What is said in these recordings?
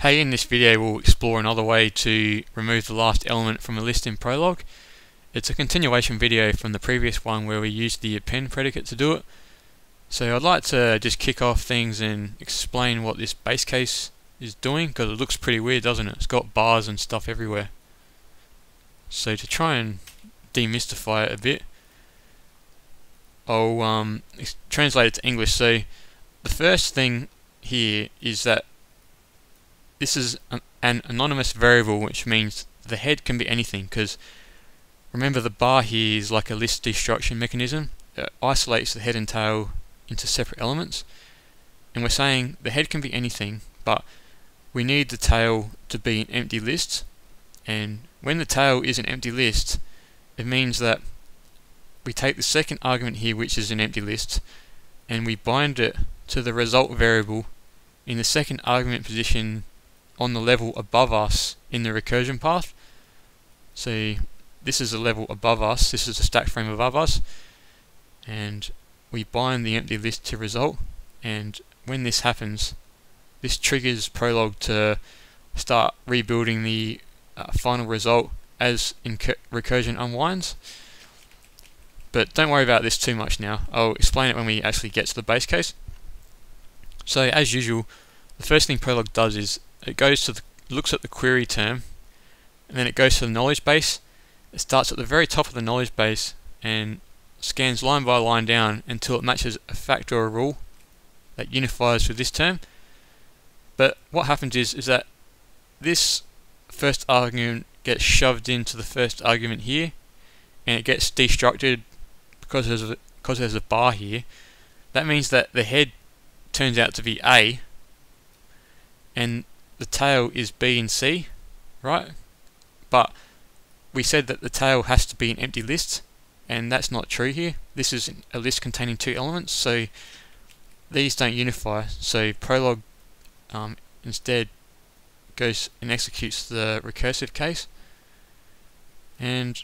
Hey, in this video we'll explore another way to remove the last element from a list in Prolog. It's a continuation video from the previous one where we used the append predicate to do it. So I'd like to just kick off things and explain what this base case is doing because it looks pretty weird doesn't it? It's got bars and stuff everywhere. So to try and demystify it a bit, I'll um, translate it to English. So the first thing here is that this is an, an anonymous variable which means the head can be anything because remember the bar here is like a list destruction mechanism. It isolates the head and tail into separate elements. And we're saying the head can be anything but we need the tail to be an empty list. And when the tail is an empty list it means that we take the second argument here which is an empty list and we bind it to the result variable in the second argument position on the level above us in the recursion path. So this is a level above us, this is a stack frame above us, and we bind the empty list to result, and when this happens, this triggers Prolog to start rebuilding the uh, final result as recursion unwinds. But don't worry about this too much now. I'll explain it when we actually get to the base case. So as usual, the first thing Prolog does is it goes to the, looks at the query term and then it goes to the knowledge base. It starts at the very top of the knowledge base and scans line by line down until it matches a fact or a rule that unifies with this term. But what happens is is that this first argument gets shoved into the first argument here and it gets destructed because there's a, because there's a bar here. That means that the head turns out to be A and the tail is B and C, right? But we said that the tail has to be an empty list, and that's not true here. This is a list containing two elements, so these don't unify. So Prolog um, instead goes and executes the recursive case, and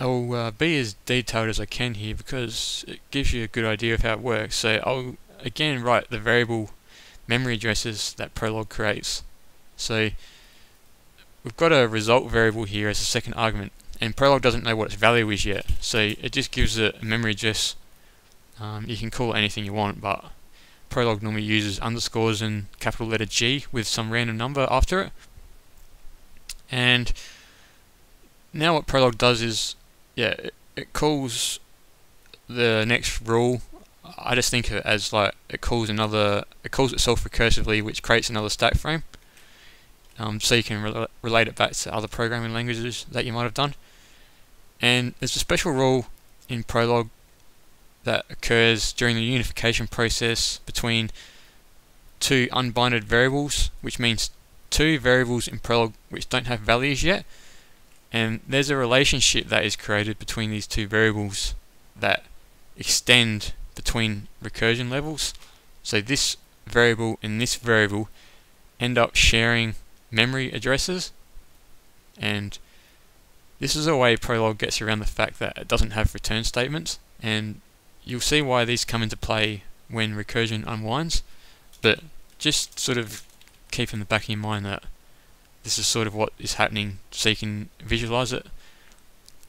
I'll uh, be as detailed as I can here because it gives you a good idea of how it works. So I'll again write the variable memory addresses that Prolog creates. So we've got a result variable here as a second argument and Prolog doesn't know what its value is yet. So it just gives it a memory address. Um, you can call it anything you want but Prolog normally uses underscores and capital letter G with some random number after it. And now what Prolog does is yeah it, it calls the next rule I just think of it as like it calls another, it calls itself recursively, which creates another stack frame. Um, so you can re relate it back to other programming languages that you might have done. And there's a special rule in Prolog that occurs during the unification process between two unbinded variables, which means two variables in Prolog which don't have values yet. And there's a relationship that is created between these two variables that extend between recursion levels. So this variable and this variable end up sharing memory addresses. And this is a way Prolog gets around the fact that it doesn't have return statements. And you'll see why these come into play when recursion unwinds. But just sort of keep in the back of your mind that this is sort of what is happening. So you can visualize it.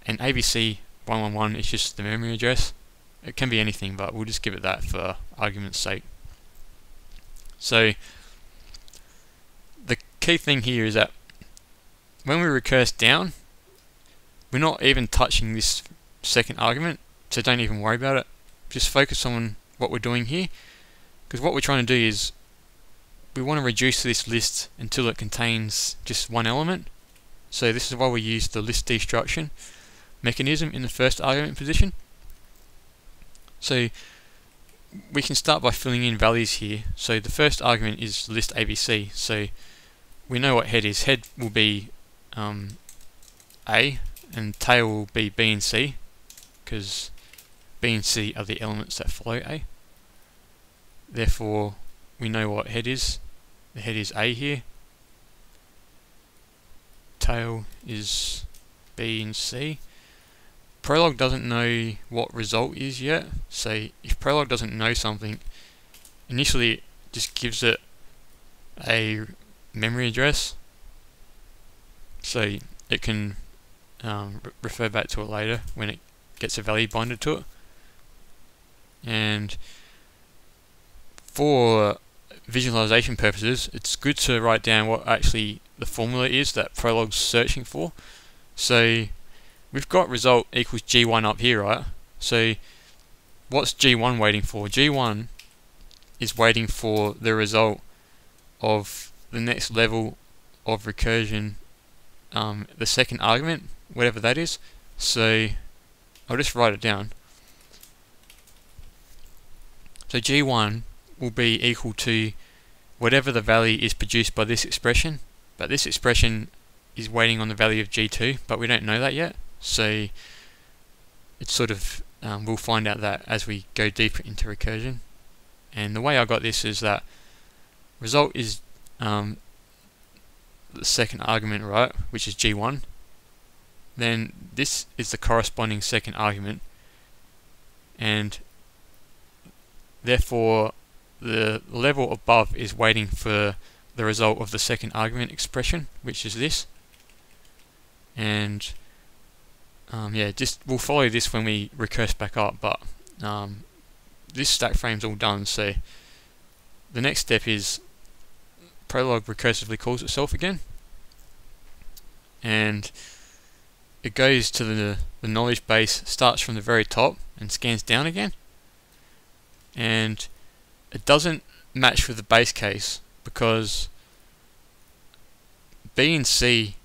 And ABC 111 is just the memory address it can be anything, but we'll just give it that for argument's sake. So, the key thing here is that when we recurse down, we're not even touching this second argument, so don't even worry about it. Just focus on what we're doing here, because what we're trying to do is we want to reduce this list until it contains just one element. So this is why we use the list destruction mechanism in the first argument position. So we can start by filling in values here. So the first argument is list ABC. So we know what head is. Head will be um, A and tail will be B and C because B and C are the elements that follow A. Therefore we know what head is. The head is A here. Tail is B and C. Prolog doesn't know what result is yet, so if Prolog doesn't know something, initially it just gives it a memory address. So it can um, re refer back to it later when it gets a value binded to it. And for visualization purposes it's good to write down what actually the formula is that Prolog's searching for. So we've got result equals G1 up here right so what's G1 waiting for G1 is waiting for the result of the next level of recursion, um, the second argument, whatever that is. So I'll just write it down. So G1 will be equal to whatever the value is produced by this expression, but this expression is waiting on the value of G2, but we don't know that yet. So it's sort of, um, we'll find out that as we go deeper into recursion. And the way I got this is that result is um, the second argument, right, which is G1. Then this is the corresponding second argument, and therefore the level above is waiting for the result of the second argument expression, which is this. And um, yeah, just we'll follow this when we recurse back up, but um, this stack frame's all done, so the next step is Prolog recursively calls itself again. And it goes to the, the knowledge base, starts from the very top and scans down again. And it doesn't match with the base case because B and C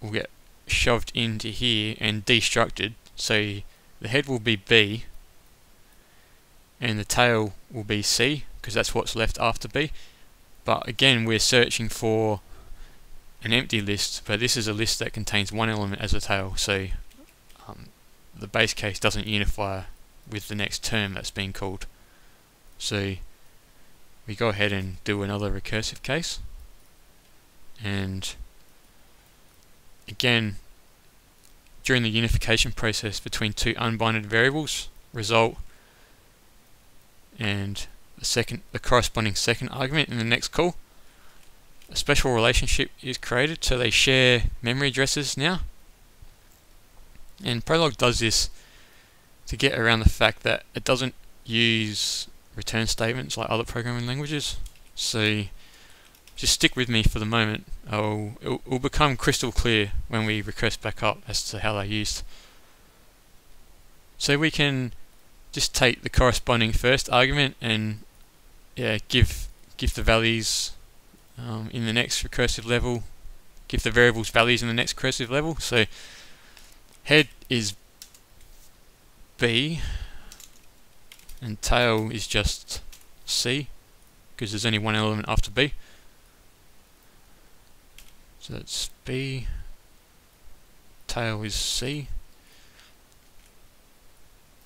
will get shoved into here and destructed so the head will be B and the tail will be C because that's what's left after B. But again, we're searching for an empty list, but this is a list that contains one element as a tail, so um, the base case doesn't unify with the next term that's being called. So we go ahead and do another recursive case, and again, during the unification process between two unbinded variables, result and the second the corresponding second argument in the next call. A special relationship is created so they share memory addresses now. And Prolog does this to get around the fact that it doesn't use return statements like other programming languages. So just stick with me for the moment. I'll, it'll, it'll become crystal clear when we recurse back up as to how they're used. So we can just take the corresponding first argument and yeah, give give the values um, in the next recursive level, give the variables values in the next recursive level. So head is B and tail is just C because there's only one element after B. So that's B, tail is C.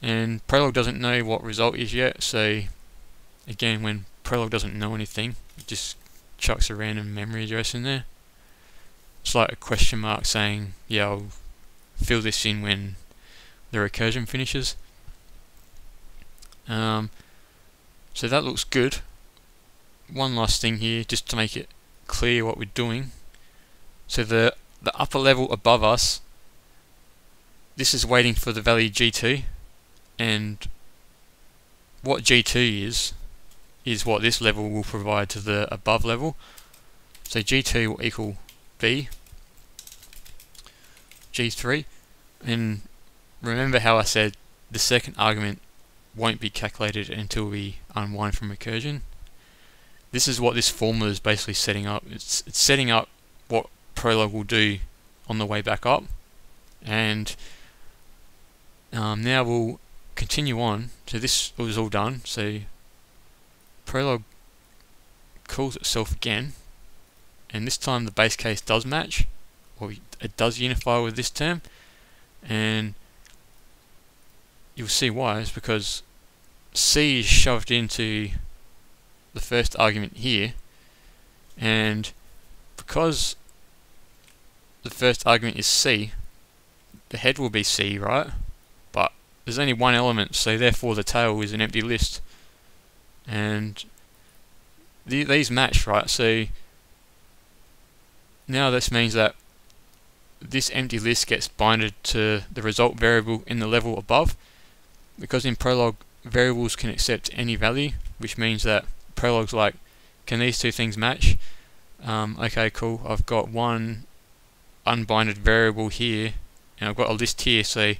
And Prolog doesn't know what result is yet so again when Prolog doesn't know anything it just chucks a random memory address in there. It's like a question mark saying yeah I'll fill this in when the recursion finishes. Um, so that looks good. One last thing here just to make it clear what we're doing so the the upper level above us this is waiting for the value g2 and what G2 is is what this level will provide to the above level. So G2 will equal B G3 and remember how I said the second argument won't be calculated until we unwind from recursion? This is what this formula is basically setting up. It's, it's setting up what Prolog will do on the way back up and um, now we'll continue on. So this was all done. So Prolog calls itself again, and this time the base case does match, or it does unify with this term, and you'll see why. It's because C is shoved into the first argument here, and because the first argument is C, the head will be C, right? But there's only one element, so therefore the tail is an empty list. And the, these match, right? So now this means that this empty list gets binded to the result variable in the level above because in Prolog variables can accept any value which means that Prolog's like can these two things match um, okay cool I've got one unbinded variable here and I've got a list here so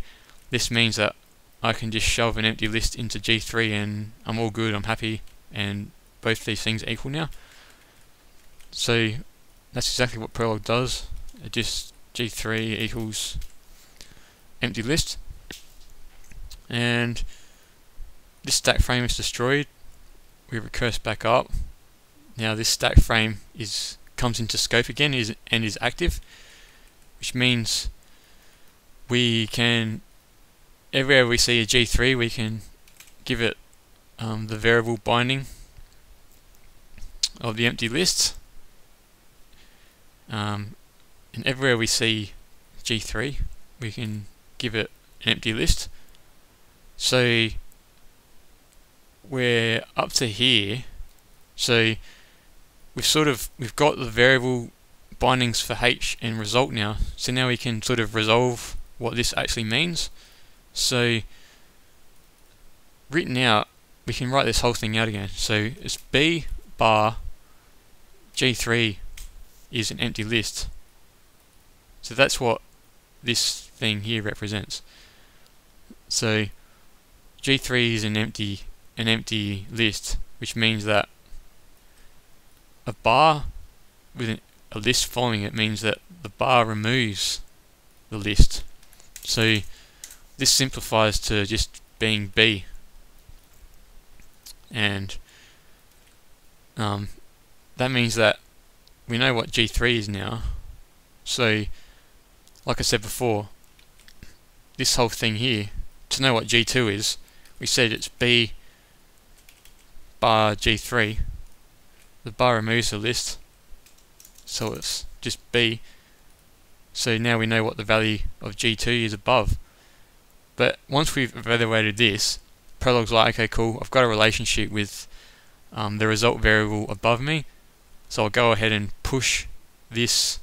this means that I can just shove an empty list into G3 and I'm all good I'm happy and both these things are equal now. So that's exactly what Prolog does. It just G3 equals empty list. And this stack frame is destroyed. We recurse back up. Now this stack frame is comes into scope again is and is active which means we can everywhere we see a G3 we can give it um, the variable binding of the empty list um, and everywhere we see G3 we can give it an empty list. So we're up to here. So we've sort of we've got the variable bindings for H and result now. So now we can sort of resolve what this actually means. So written out we can write this whole thing out again. So it's B bar G3 is an empty list. So that's what this thing here represents. So G3 is an empty an empty list, which means that a bar with an, a list following it means that the bar removes the list. So this simplifies to just being B. And um, that means that we know what G3 is now. So like I said before, this whole thing here, to know what G2 is, we said it's B bar G3. The bar removes the list, so it's just B. So now we know what the value of G2 is above. But once we've evaluated this, Prolog's like, okay, cool, I've got a relationship with um, the result variable above me, so I'll go ahead and push this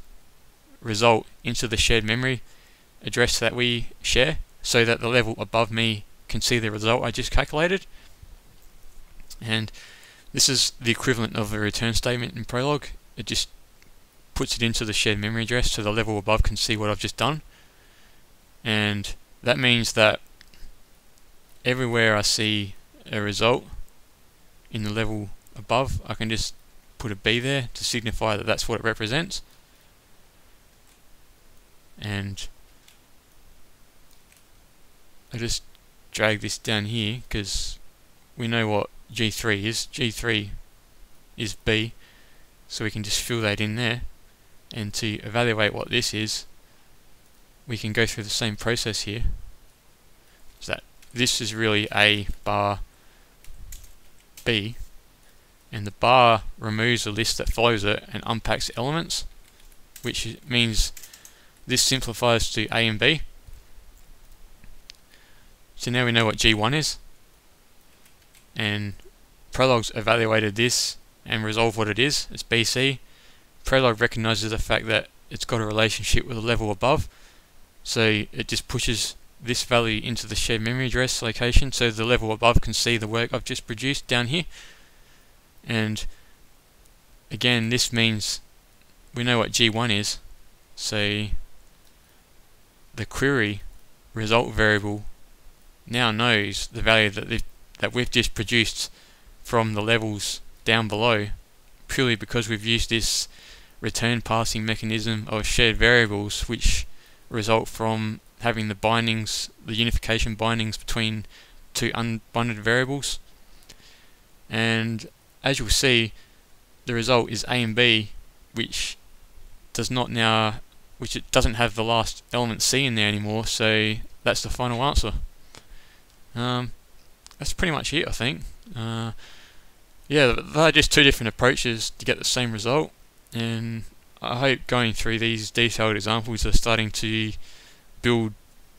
result into the shared memory address that we share so that the level above me can see the result I just calculated. And this is the equivalent of a return statement in Prolog. It just puts it into the shared memory address so the level above can see what I've just done. And that means that everywhere I see a result in the level above, I can just put a B there to signify that that's what it represents and I just drag this down here because we know what G3 is. G3 is B so we can just fill that in there and to evaluate what this is we can go through the same process here so that this is really A bar B and the bar removes the list that follows it and unpacks elements which means this simplifies to A and B. So now we know what G1 is. And Prolog's evaluated this and resolved what it is. It's BC. Prolog recognizes the fact that it's got a relationship with a level above. So it just pushes this value into the shared memory address location so the level above can see the work I've just produced down here. And again, this means we know what G1 is. So the query result variable now knows the value that that we've just produced from the levels down below purely because we've used this return passing mechanism of shared variables which result from having the bindings, the unification bindings between two unbinded variables. And as you'll see, the result is A and B, which does not now which it doesn't have the last element C in there anymore, so that's the final answer. Um, that's pretty much it, I think. Uh, yeah, they're just two different approaches to get the same result, and I hope going through these detailed examples are starting to build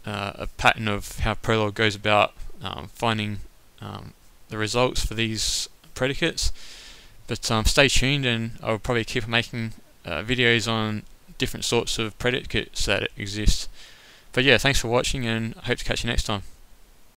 uh, a pattern of how Prolog goes about um, finding um, the results for these predicates. But um, stay tuned, and I'll probably keep making uh, videos on different sorts of predicates that exist. But yeah, thanks for watching and I hope to catch you next time.